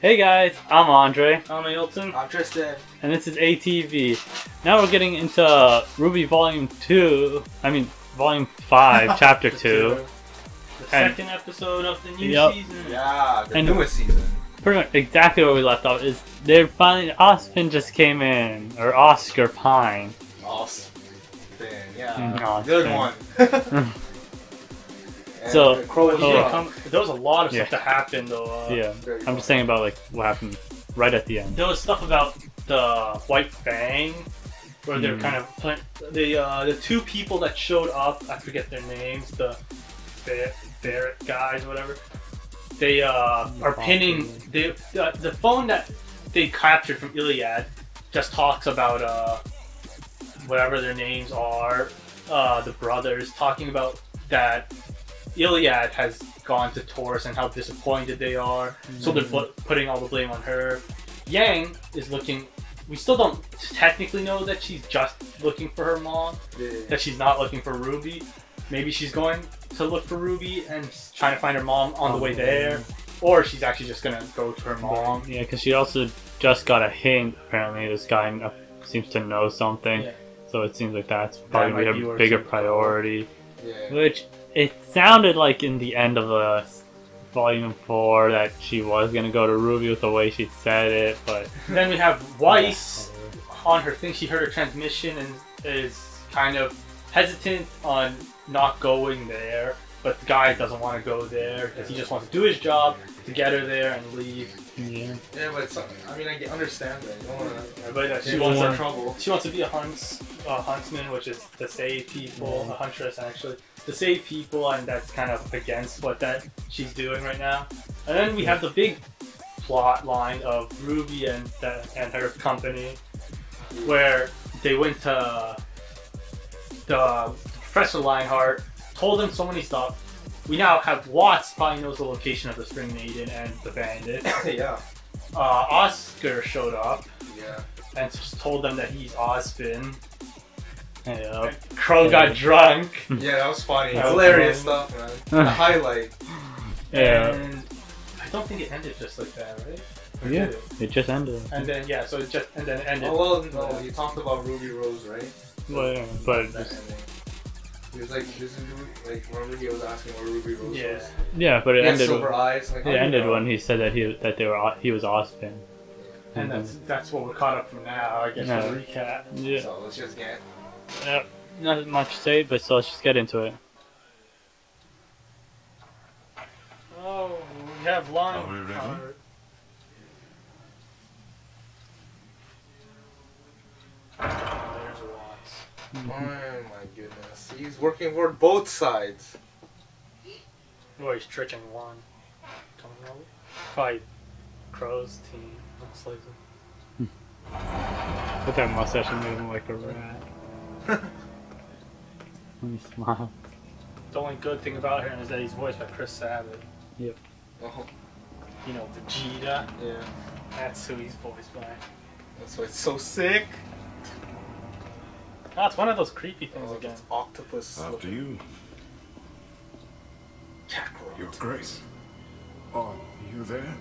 Hey guys, I'm Andre, I'm Ailton. I'm Tristan. and this is ATV. Now we're getting into RWBY Volume 2, I mean, Volume 5, Chapter 2. The And- second episode of the new Yep. season. Yeah, the And- newest season. Pretty much exactly where we left off is they're finally, Ozpin just came in, or Oscar Pine. Awesome. Then, yeah. Mm, Good one. And So- the Qrow was He Oh. didn't wrong. come- there was a lot of Yeah. stuff that happened though. Uh, Yeah, I'm just saying about like what happened right at the end. There was stuff about the White Fang, where they're Mm. kind of playing, the uh, the two people that showed up. I forget their names. The Fer- ferret guys, or whatever. They uh, are pinning the, the the phone that they captured from Iliad. Just talks about uh, whatever their names are. Uh, the brothers talking about that Iliad has gone to Taurus and how disappointed they are. So they're hmm. put, putting all the blame on her. Yang is looking. We still don't technically know that she's just looking for her mom. Yeah. That she's not looking for Ruby. Maybe she's going to look for Ruby and trying to find her mom on the way oh. there, or she's actually just gonna go to her mom. Yeah, because she also just got a hint. Apparently, this guy seems to know something, Yeah. so it seems like that's probably might gonna be be a bigger priority. Yeah. Which it sounded like in the end of the volume four that she was gonna go to Ruby with the way she said it, but Then we have Weiss on her thing. She heard her transmission and is kind of hesitant on not going there. But the guy doesn't want to go there because he just wants to do his job to get her there and leave. yeah, Yeah, but some, I mean, I get- understand that. You don't want to But uh, she wants more trouble. She wants to be a hunts, a huntsman, which is to save people, a huntress actually, to save people, and that's kind of against what that she's doing right now. And then we have the big plot line of Ruby and the, and her company, where they went to the Professor Lionheart, told him so many stuff. We now have Watts probably knows the location of the Spring Maiden and the Bandit. yeah. Uh, Oscar showed up Yeah. and just told them that he's Ozpin. yeah. Qrow got drunk. Yeah, that was funny. That was Hilarious funny. stuff, man. The highlight. Yeah. And I don't think it ended just like that, right? Or Yeah. it? It just ended. And then yeah, so it just and then it ended. Oh, well, no, you talked about Ruby Rose, right? Well, but That was like, this is like, remember he was asking where Ruby Rose Yeah. was? yeah, but it He ended. silver eyes. Like, It ended know? when he said that he that they were he was Austin. and mhm. that's that's what we're caught up from now. I guess Yeah. to recap. Yeah. So let's just get. Yep. Not much to say, but so let's just get into it. Oh, we have line. Are we ready? Alright. There's Watts. Oh my goodness. He's working for both sides. Oh, he's tricking one. Coming over. Probably Qrow's team. Looks like it. With that mustache, he made him like a rat. When he smiled. The only good thing about him is that he's voiced by Chris Sabat. Oh, You know, Vegeta. yeah. That's who he's voiced by. That's why it's so sick. Oh, it's one of those creepy things Oh, again. it's octopus. After looking you, Kakarot. Your Grace. Are you there?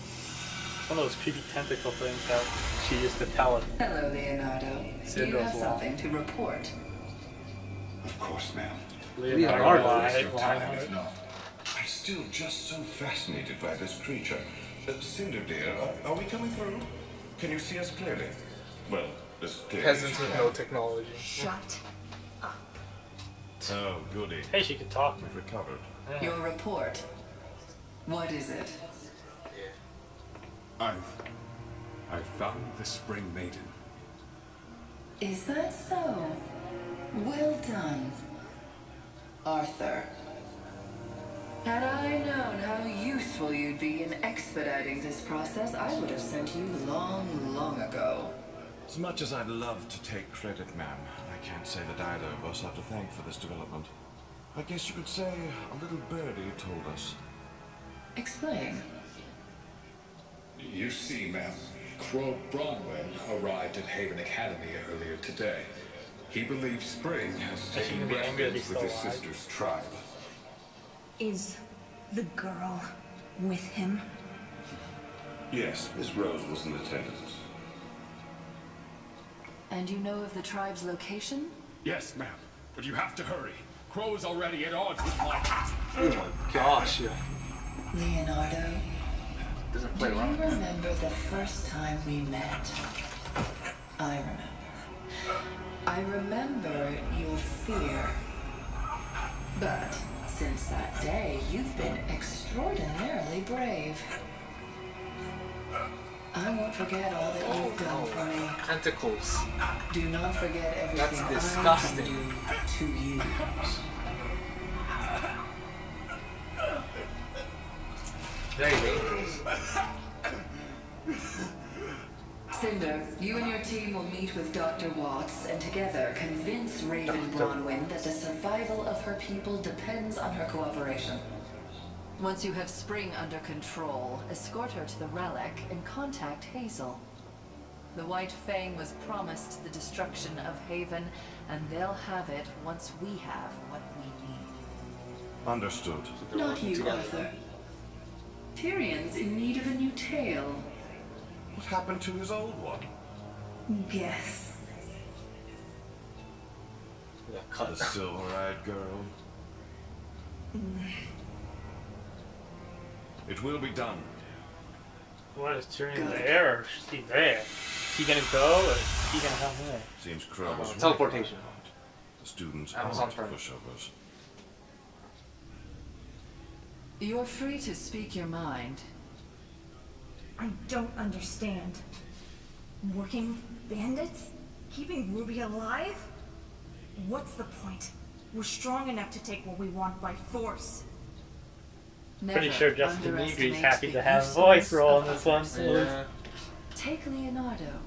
It's One of those creepy tentacle things that she used to tell him. Hello, Leonardo. Do Sid you have something to report? Of course, ma'am. Leonardo Leonardo. I'll your time Lionheart. if not. I'm still just so fascinated by this creature. Uh, Cinder dear, are, are we coming through? Can you see us clearly? Well, as clearly as Peasants you with no technology. Shut. Up. Oh, goody. Hey, she can talk. We've recovered. Yeah. Your report. What is it? I've. I've found the Spring Maiden. Is that so? Well done. Arthur. Had I known how useful you'd be in expediting this process, I would have sent you long, long ago. As much as I'd love to take credit, ma'am, I can't say that either of us are to thank for this development. I guess you could say a little birdie told us. Explain. You see, ma'am, Qrow Branwen arrived at Haven Academy earlier today. He believes Spring has taken gonna be angry that residence he's with his sister's tribe. Is the girl with him? Yes, Miss Rose was in attendance. And you know of the tribe's location? Yes, ma'am. But you have to hurry. Qrow's already at odds with my... Oh my gosh, yeah. Leonardo, Doesn't do play you remember the first time we met? I remember. I remember your fear. But since that day, you've been extraordinarily brave. I won't forget all that you've done for me. Tentacles. Do not forget everything That's I disgusting. can do to you. Very dangerous. Cinder, you and your team will meet with Dr. Watts and together convince Raven Branwen that the survival of her people depends on her cooperation. Once you have Spring under control, escort her to the relic and contact Hazel. The White Fang was promised the destruction of Haven, and they'll have it once we have what we need. Understood. Not you, together. Arthur. Tyrian's in need of a new tail. What happened to his old one? Yes. Yeah, cut. The silver-eyed girl. Mm. It will be done. What is Tyrian there or is he there? Is he gonna go or is he gonna come here? Seems Qrow uh, was right Teleportation. about that. The students Amazon aren't Prime. pushovers. You're free to speak your mind. I don't understand. Working with bandits? Keeping Ruby alive? What's the point? We're strong enough to take what we want by force. Pretty sure Justin underestimate Demitri's happy to have a voice role in this one. Yeah. Take Leonardo.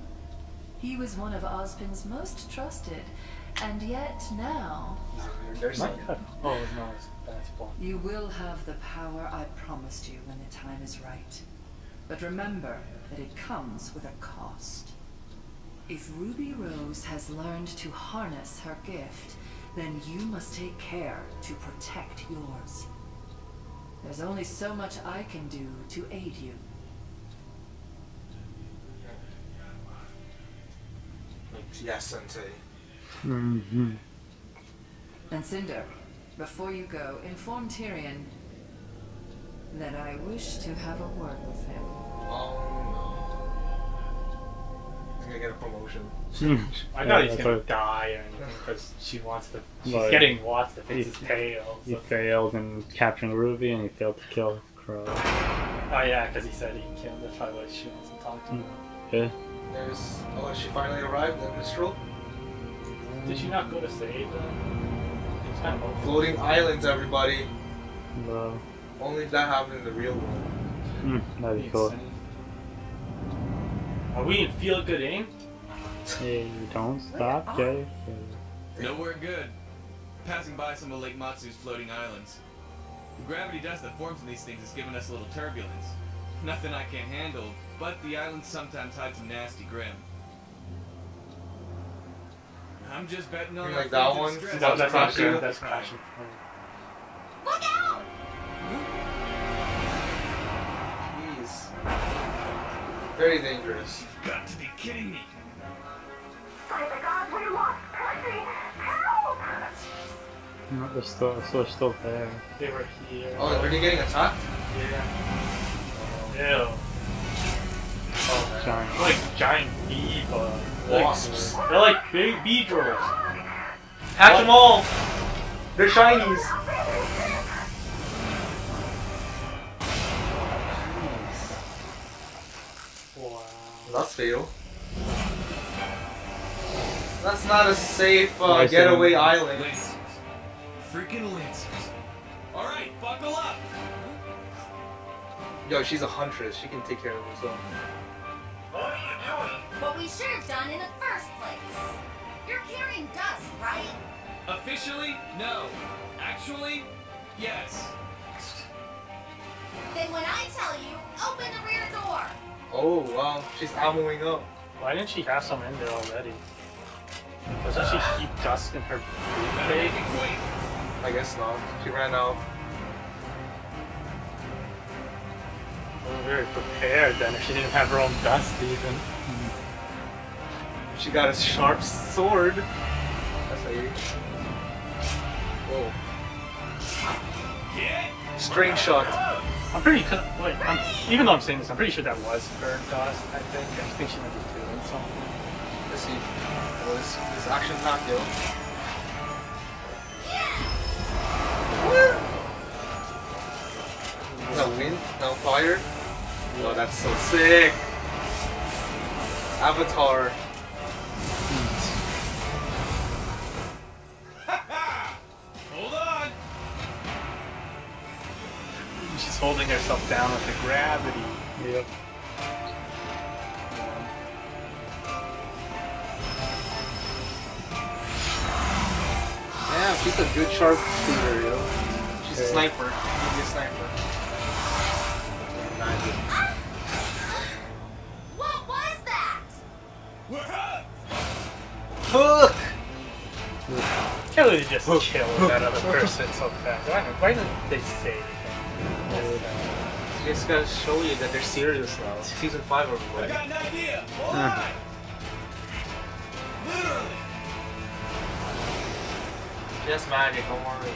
He was one of Ozpin's most trusted, and yet now There's My like, God. Oh no, that's blonde. you will have the power I promised you when the time is right. But remember that it comes with a cost. If Ruby Rose has learned to harness her gift, then you must take care to protect yours. There's only so much I can do to aid you. like yes, sensei. Mm-hmm. And Cinder, before you go, inform Tyrian that I wish to have a word with him. No. He's gonna get a promotion. I Yeah, he's gonna what- die or because she wants to. She's Like- getting Watts to fix his tail. He failed in capturing Ruby and he failed to kill Qrow. Oh yeah, because he said he killed. the probably why she wants to talk to him. Yeah. There's. Oh, she finally arrived in Mistral. Did she not go to save them? It's kind of. Floating islands, everybody. Well, Only if that happened in the real world. mm, that'd be cool. Are we in Feel Good Inc? Hey, don't stop, Jay. Nowhere good. Passing by some of Lake Matsu's floating islands. The gravity dust that forms in these things has given us a little turbulence. Nothing I can't handle, but the islands sometimes hide some nasty Grimm. I'm just betting on You our like that friends one? at Stress. No, that's not Crashing. good. That's crashing. Look out! Jeez. Very dangerous. You've got to be kidding me. By the gods, we lost Percy! Help! No, they're still, so they're still there. They were here. Oh, are they getting attacked? Yeah. Ew. Oh, Giant. They're Like giant bee bugs. Wasps. Like, they're like big beedrills. Catch them all! They're shinies! Wow. That's fatal. That's not a safe uh, Nice getaway one. island. Lancers. Freaking Lancers. Alright, buckle up! Yo, she's a huntress. She can take care of herself. What are you doing? What we should have done in the first place. You're carrying dust, right? Officially, no. Actually, yes. Then when I tell you, open the rear door. Oh, wow. She's ammoing up. Why didn't she have some in there already? Doesn't she keep dust in her Better make bag? it quick. I guess not. She ran out. Wasn't very prepared then if she didn't have her own dust even. She got a sharp sword. That's how you. Whoa. String shot. I'm pretty wait, I'm, even though I'm saying this, I'm pretty sure that was her dust. I think. I think she might be doing something. Let's see. Oh, this, this action packed, yo. No wind, No fire. Oh, that's so sick. Avatar. Holding herself down with the gravity. Yep. Yeah, she's a good sharpshooter, yo. She's a sniper. She's a sniper. What was that? Hook! Can't really just kill that other person so fast. Why, why didn't they say anything? You just gotta show you that they're serious now. Season 5 I everybody. got an idea! Hold! Literally! Just magic, don't worry.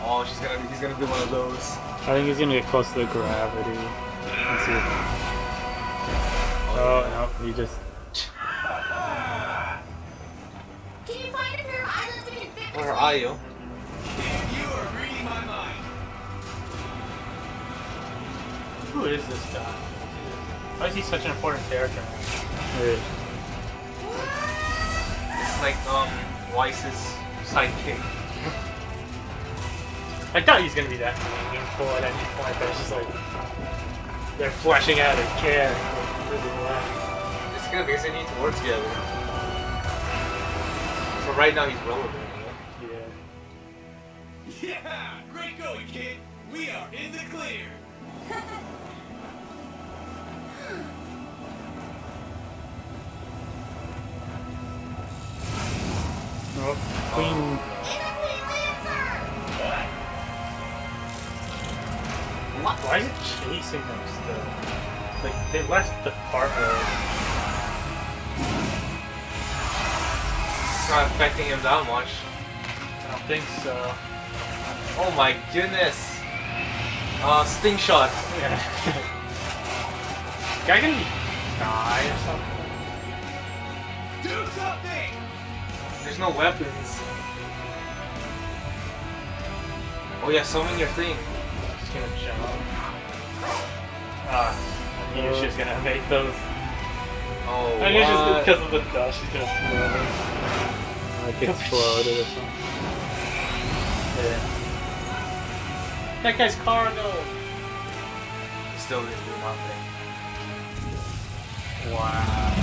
Oh, she's gonna he's gonna do one of those. I think he's gonna get close to the gravity. Let's see. Oh no, he just. Ah. Can you find a pair of islands we can fit Where are you? Who is this guy? Why is he such an important character? Wait. It's like um Weiss's sidekick. I thought he was gonna be that meaningful at any point, but it's just like they're fleshing out a character really well. It's good because they need to work together. So right now he's relevant. You know? Yeah. Yeah! Great going, kid! We are in the clear! Oh, Queen. Why, why is it chasing them still? Like they left the part where It's not affecting him that much. I don't think so. Oh my goodness. Uh, sting shot. Yeah. Guy gonna die or something? Do something! There's no weapons. Oh yeah, summon your thing. Just gonna jump. Ah, I knew she was gonna evade those. Oh, I knew just what? because of the dust, she's gonna float. Like exploded or something. Yeah. That guy's cargo! Still didn't do nothing. Wow.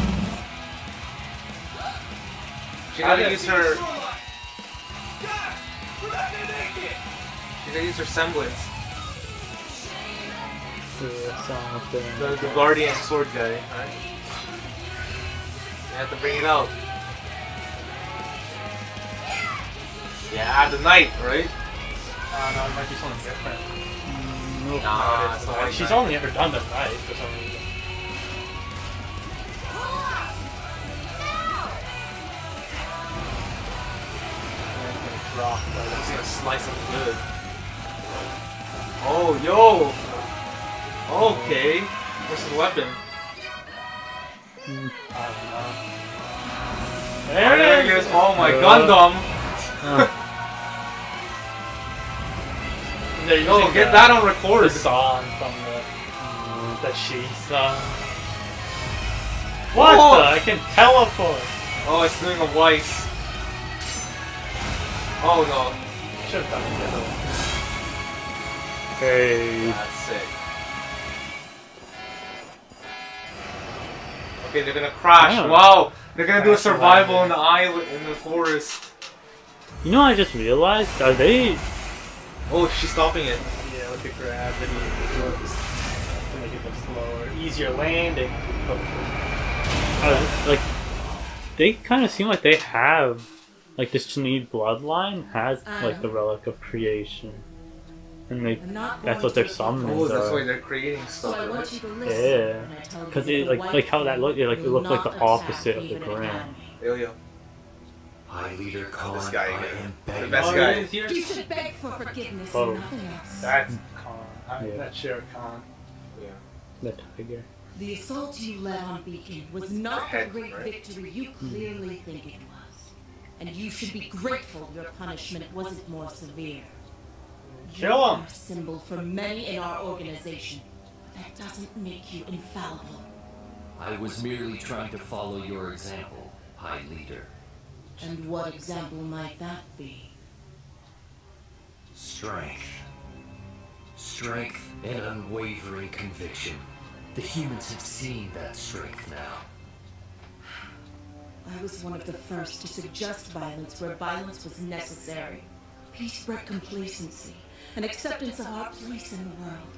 She gotta use her. Guys! We're not gonna make it! She gotta use her semblance. The, the guardian sword guy, right? You have to bring it out. Yeah, the knight, right? Uh, no, it might be something different. Nope. Nah, it's it's not. She's only ever done the knight for some reason. Gonna drop right He's gonna slice him good. Oh, yo! Okay. What's his weapon? I don't know. There it is. Oh my Uh, Gundam! They're Yo, using oh, get that on The record. song from the, mm, the She song. What Oh! the? I can teleport! Oh, it's doing a Weiss. Oh no. Should have done it the other way. Hey. That's sick. Okay, they're gonna crash. Damn. Wow, they're gonna do a survival in the island in the forest. You know, I just realized. Are they? Oh, she's stopping it. Yeah, with the gravity to make it go slower. Easier landing. Are, like, they kind of seem like they have, like, this Chinese bloodline has uh-huh. like the relic of creation. And they, that's going what to their take summons Oh, that's why they're creating So stuff, I want right? you to listen Yeah. when I tell you Because that it like like how that looked, it like it will looked like the opposite of the Haven Grimm. Yo, yo. High Leader Khan, This guy I again. am The best Oh, guy. it is? You should beg for forgiveness Oh. and nothing else. That's hmm. Khan. I, Yeah. That's Shere Khan. Yeah. The tiger. The assault you led on Beacon was not the great right? victory you hmm. clearly think it was. And you should be grateful your punishment wasn't more severe. Kill him. are a symbol for many in our organization, that doesn't make you infallible. I was merely trying to follow your example, High Leader. And what example might that be? Strength. Strength and unwavering conviction. The humans have seen that strength now. I was one of the first to suggest violence where violence was necessary. Peace bred complacency and acceptance of our place in the world.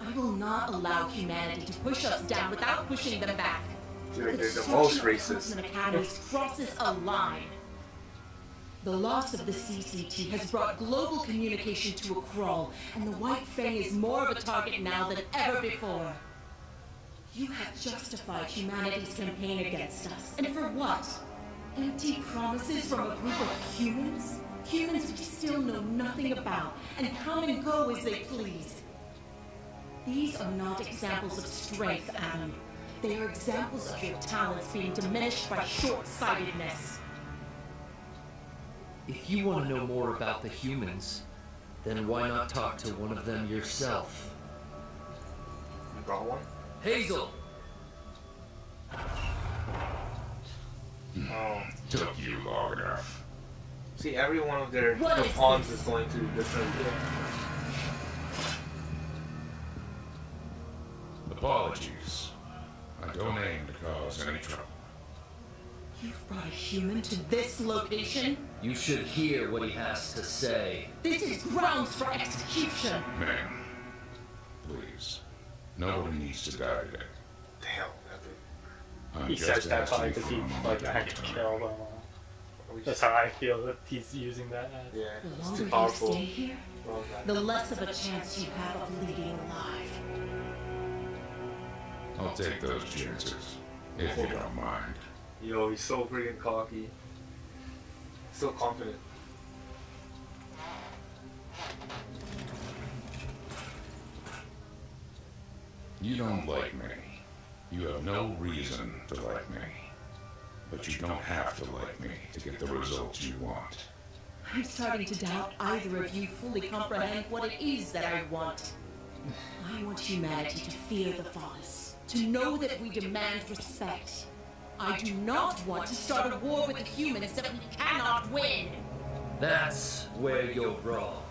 I will not allow humanity to push us down without pushing them back. The most racist. Crosses a line. The loss of the CCT has brought global communication to a crawl, and the White Fang is more of a target now than ever before. You have justified humanity's campaign against us, and for what? Empty promises from a group of humans? Humans we still know nothing about, and come and go as they please. These are not examples of strength, Adam. They are examples of your talents being diminished by short-sightedness. If you want to know more about the humans, then why not talk to one of them yourself? You got one? Hazel! Hmm. Oh. Took you long enough. See, every one of their What the is pawns this? is going to different. Apologies. I don't aim to cause any trouble. You've brought a human to this location? You should hear what he has to say. This is grounds for execution. Ma'am, please. Nobody needs to die today. Damn. I'm He just says that asking probably because he like of had to kill them all. That's how I feel that he's using that as. Yeah, The it's longer too you powerful. stay here, the less of a chance you have of leaving alive. I'll take those chances, if you don't mind. Yo, he's so freaking cocky. So confident. You don't like me. You have no reason to like me. But you don't have to like me to get the results you want. I'm starting to doubt either of you fully comprehend what it is that I want. I want humanity to fear the Faunus, to know that we demand respect. I do not want to start a war with the humans that we cannot win. That's where you're wrong.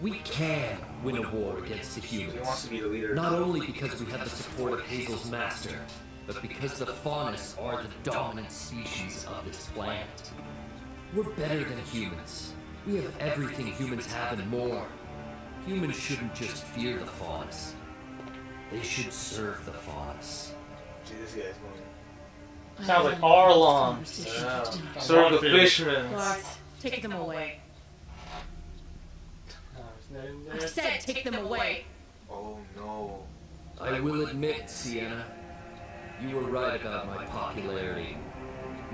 We can win a war against the humans. He wants to be the leader. Not only because we have the support of Hazel's master, but because the Faunus are the dominant species of this planet. We're better than humans. We have everything humans have and more. Humans shouldn't just fear the Faunus. They should serve the Faunus. See, this guy's going. Sounds like uh, Arlong. Conversation for tonight. Serve the fishermen. Guards, take them away. I said take them away. Oh no. I will admit, Sienna, you were right about my popularity.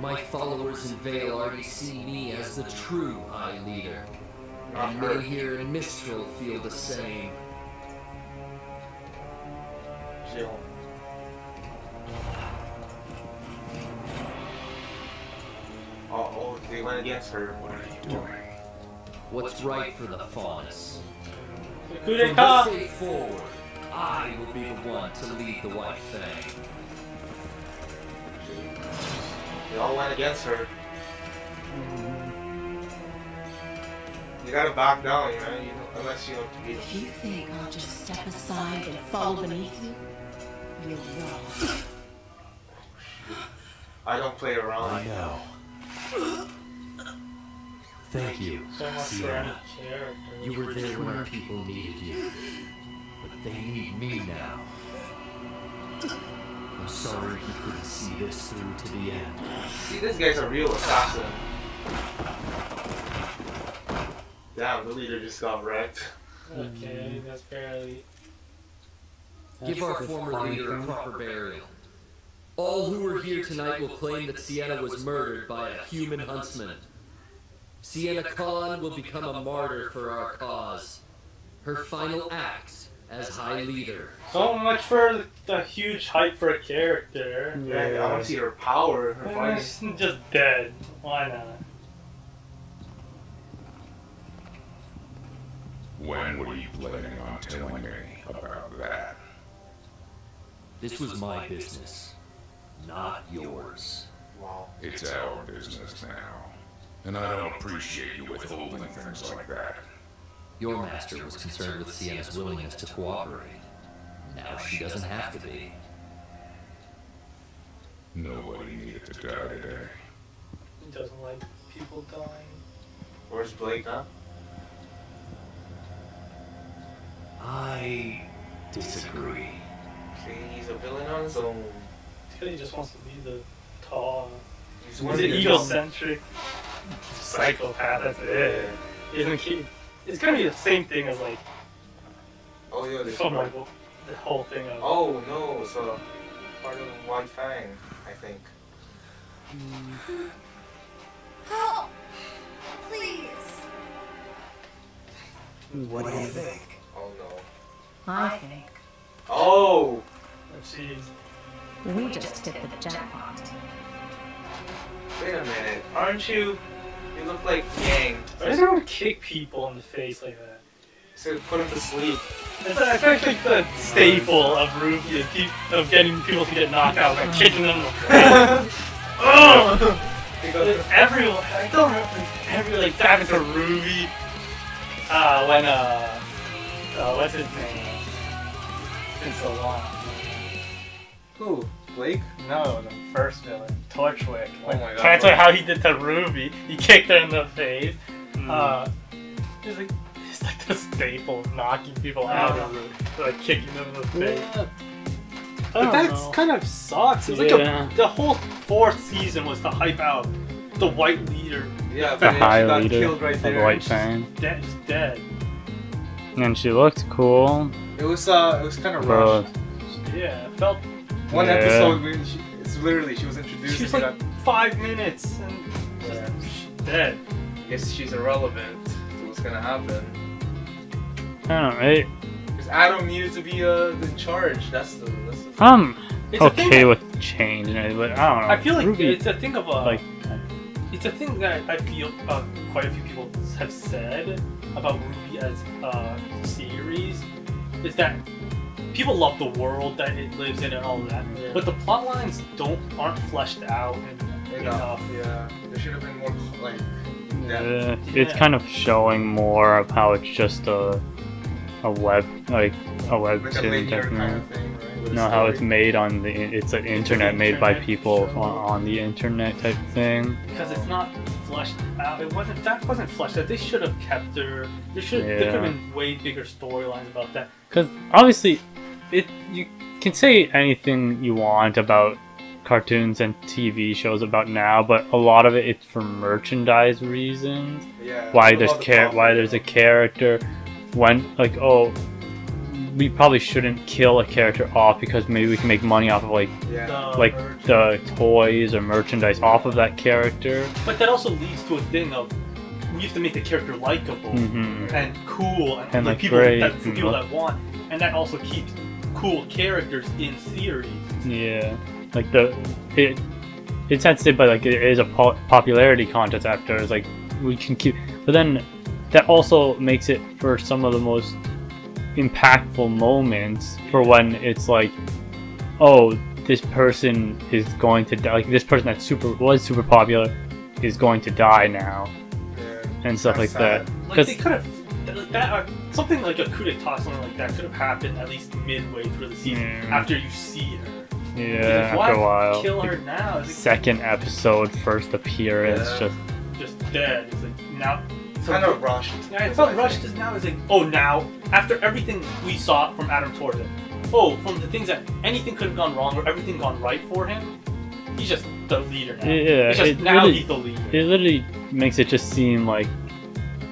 My followers in Vale already see me as the true High Leader. And many here in Mistral feel the same. Uh oh, they went against her. What are you doing? What's right for the Faunus? From this day forward, I will be the one to lead the White Fang. They all went against her. You gotta back down, you know, you know unless you know to beat If you think I'll just step aside and follow beneath you, you're wrong. I don't play around. I know. Thank you, So much for Sienna. any character. You were there when our people needed you. But they need me now. I'm sorry he couldn't see this through to the end. See, this guy's a real assassin. Damn, the leader just got wrecked. Okay, that's fairly. Give our former leader a proper burial. All who are here tonight will claim that Sienna was murdered by a human huntsman. Sienna Khan will become a martyr for our cause. Her final act as High Leader. So much for the huge hype for a character. Yeah, I want to see her power, her Eh, she's just dead. Why not? When were you planning on telling me about that? This was my business, not yours. Wow. It's our business now. And I don't appreciate you withholding things like that. Your master was concerned with Sienna's willingness to cooperate. Now she doesn't have to be. Nobody needed to die today. He doesn't like people dying. Where's Blake now? I disagree. See, he's a villain on his own. He just wants to be the tall. He's He's one an egocentric psychopath. That's it. Isn't he? It's gonna be the same thing as like Oh, yeah, this from like the whole thing of. Oh, no, so uh, part of One Fang, I think. Help! Please! What do you think? Oh, no. I think Oh! Jeez. we just hit the jackpot. Wait a minute. Aren't you? You look like Yang. Why does everyone kick people in the face like that? So put him to sleep. It's, it's actually the staple of Ruby of, getting people to get knocked out by kicking them in the face. oh! Everyone, I don't remember. Every like that happened to Ruby. Uh, when uh, uh, what's his name? It's been so long. Who? Blake? No, the first villain, Torchwick. Oh Like, my God, Can't tell Torch- how he did to Ruby. He kicked her in the face. Hmm. Uh, it's like it's like the staple of knocking people out of Ruby, like kicking them in the face. Yeah. But don't that know. kind of sucks. It was like Yeah. a, the whole fourth season was to hype out the white leader. Yeah, The but then she high got leader killed right there. the White Fang. Dead, just dead. And she looked cool. It was uh, it was kind of Bro. rushed. Yeah, it felt. One Yeah. episode, when she, it's literally she was introduced. She was and like five minutes and just she's dead. got- guess she's irrelevant to what's gonna happen. I don't know, it, Because Adam needed to be uh, in charge. That's the. That's the I'm It's a thing okay that- with change and everything, but I don't know. I feel like Ruby, it's a thing of a. like, It's a thing that I feel uh, quite a few people have said about RWBY as a series is that people love the world that it lives in and all of that, Yeah. but the plot lines don't aren't fleshed out enough. enough. Yeah, there should have been more like. Yeah, depth. it's kind of showing more of how it's just a a web like a Like a webtoon linear kind of thing, right? With No, how it's made on the it's an internet made by people on, on the internet type thing. because it's not fleshed out. It wasn't that wasn't fleshed out. They should have kept her. There should there could have been way bigger storylines about that. Because obviously, it you can say anything you want about cartoons and TV shows about now, but a lot of it it's for merchandise reasons. Yeah. Why there's all the char- why there's a character when like oh we probably shouldn't kill a character off because maybe we can make money off of like Yeah. The like merch- the toys or merchandise off of that character. But that also leads to a thing of we have to make the character likable Mhm. and cool and, And, like like, people great that for and people that want, and that also keeps cool characters in series. Yeah, like the it it's had to say, but like it is a po- popularity contest after. It's like we can keep, but then that also makes it for some of the most impactful moments for when it's like, oh, this person is going to die. Like this person that super was super popular is going to die now, Yeah. and stuff like That's that. Like Because they could have like that uh, something like a coup d'etat, something like that could have happened at least midway through the season Yeah. after you see her. yeah, Because why after a while, kill her now? Like, second episode, first appearance, Yeah. just just dead. It's like now. so- Kind of rushed. Yeah, it felt rushed because now it's like, oh, now after everything we saw from Adam Taurus, oh, from the things that anything could have gone wrong or everything gone right for him, he's just the leader now. Yeah, it's just it now really- he's the leader. It literally makes it just seem like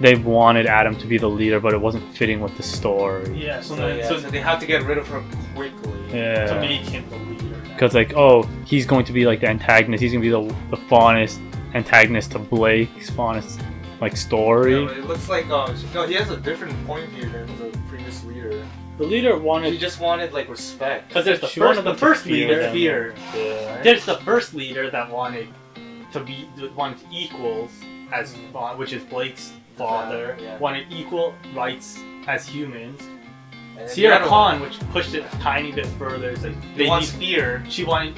they wanted Adam to be the leader, but it wasn't fitting with the story. Yeah, so, So, then, yeah, so, so they have to get rid of her quickly. Yeah. to make him the leader. Because like, oh, he's going to be like the antagonist. He's gonna be the the Faunus antagonist to Blake's Faunus like Yeah, story. but it looks like uh, no, he has a different point of view than the previous leader. The leader wanted. He just wanted like respect. Because there's the She first, the first fear leader. them. Fear. Yeah. There's the first leader that wanted to be wanted equals as which is Blake's father. Yeah, yeah. Wanted equal rights as humans. And Sienna Khan, which pushed it a tiny bit further, is like one, they wants need, fear, she wanted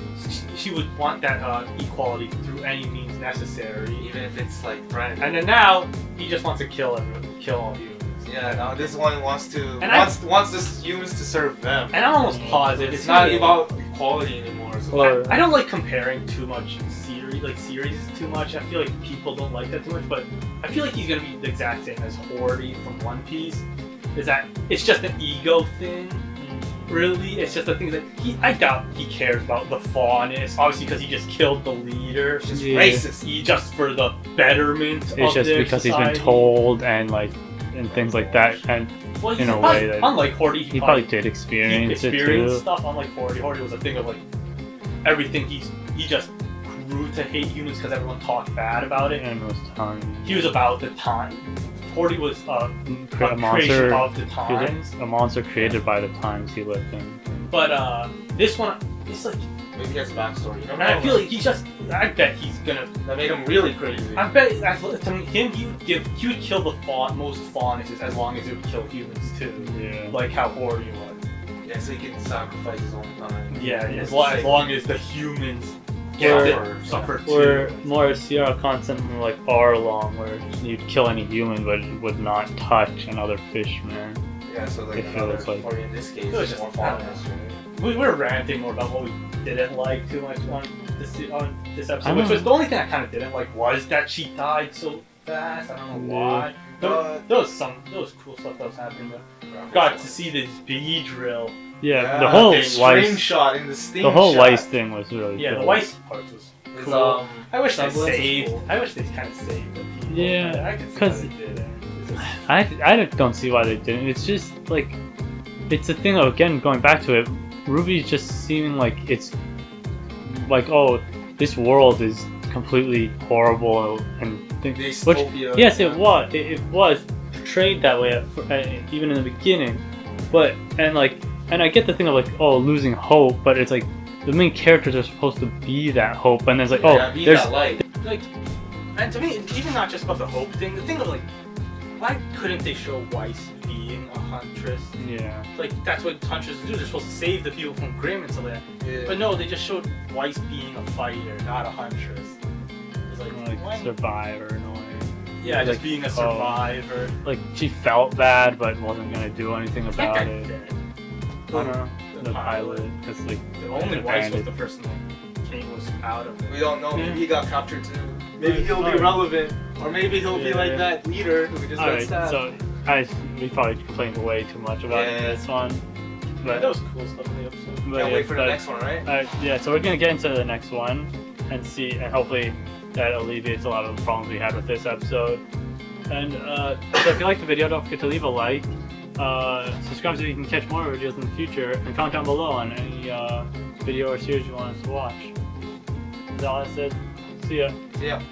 she would want that uh, equality through any means necessary. even if it's like threatening. And then now he just wants to kill everyone, kill all humans. yeah, now this one wants to And I- wants wants the humans to serve them. And I'm almost positive it's it's not about equality anymore. So Or- I, I don't like comparing too much series, like series too much. I feel like people don't like that too much, but I feel like he's gonna be the exact same as Hody from One Piece. Is that it's just an ego thing, really? It's just the thing that he. I doubt he cares about the Faunus, obviously because he just killed the leader. it's just Yeah. racist. He just for the betterment it's just because he's been told and like and things like that, and well, in a not- way that- unlike Hody, he probably did experience he it too. stuff unlike Hody. Hody was a thing of like everything he's he just grew to hate humans because everyone talked bad about it. And it was time. He was about the time. Hody was uh, Cre- a a creation monster. of the he was times. a, a monster created by the times he lived in. But uh, this one, it's like, Maybe he has a backstory. You don't and I feel like he's just. I bet he's gonna. that made him really crazy. I bet that's, to him he would give he would kill the fawn most faunesses as long as it would kill humans too. Yeah. Like how Hody was. Yeah, so he can sacrifice his own time. Yeah, as long, as long as the humans get Or- it, suffer too. Or more Sienna Khan something like Arlong, where you'd kill any human but would not touch another fishman. Yeah, so like It another, feels like- or in this case, It was just- more fondness, right? we were ranting more about what we didn't like too much on this on this I episode, don't which was the only thing I kind of didn't like was that she died so fast. I don't know Yeah. why. There, Uh, there was some there was cool stuff that was happening. But got to see this bee drill. Yeah, the whole the Weiss, shot in the sting the whole shot Weiss thing was really Yeah, cool. the Weiss part was cool. um, I wish they semblance is saved. cool. I wish they kind of saved the people. Yeah, but I could see 'cause- why they did it. I, I don't see why they didn't. It's just like it's a thing of again going back to it. RWBY's just seeming like it's like oh this world is completely horrible and thing, which yes it was it, it was portrayed that way at, fir- uh, even in the beginning, but and like and I get the thing of like oh losing hope, but it's like the main characters are supposed to be that hope, and then it's like Yeah, oh be there's that light. like, and to me, even not just about the hope thing. The thing of like, why couldn't they show Weiss being a huntress? yeah Like that's what huntresses do. They're supposed to save the people from Grimm and stuff like that. Yeah. But no, they just showed Weiss being a fighter, not a huntress. It's like, like why- survivor in a way. yeah, like, just being a oh. survivor. like she felt bad but wasn't gonna do anything about that it. dead. I don't know. The The pilot. pilot, because like The only Weiss was the person that came was out of it. We don't know. Maybe he got captured too. Maybe Right. he'll be Alright. relevant, or maybe he'll be Yeah. like that leader who just got Alright, stabbed. so I we probably complained way too much about Yeah. this one, But but that was cool stuff in the episode. but, Can't wait for but- the next one, right? Alright, yeah, so we're gonna get into the next one and see, and hopefully that alleviates a lot of the problems we had with this episode. And uh, so if you like the video, don't forget to leave a like, uh, subscribe so you can catch more videos in the future, and comment down below on any uh, video or series you want us to watch. That's all I said. See ya. Yeah.